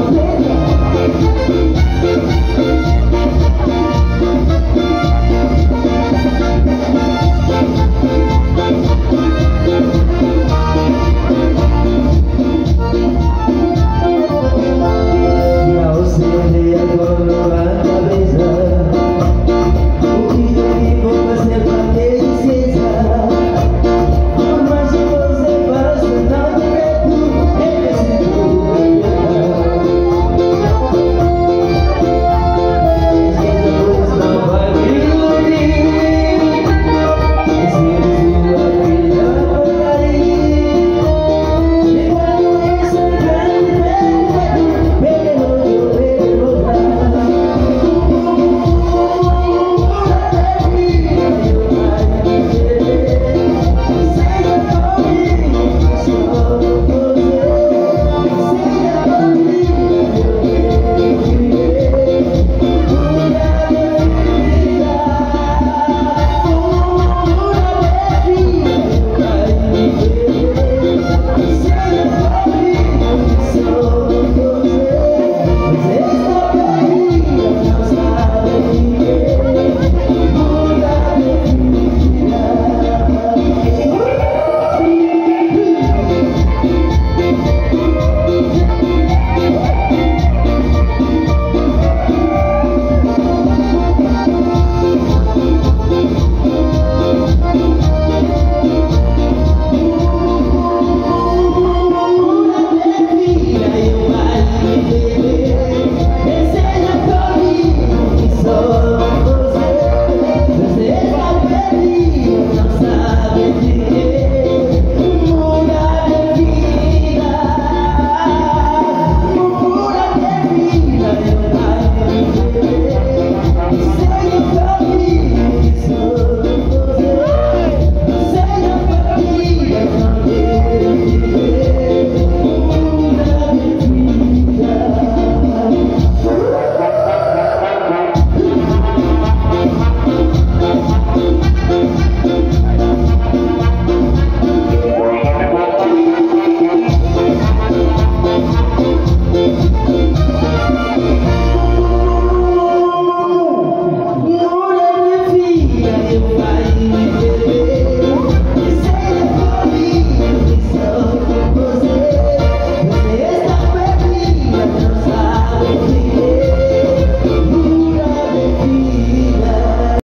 Amén.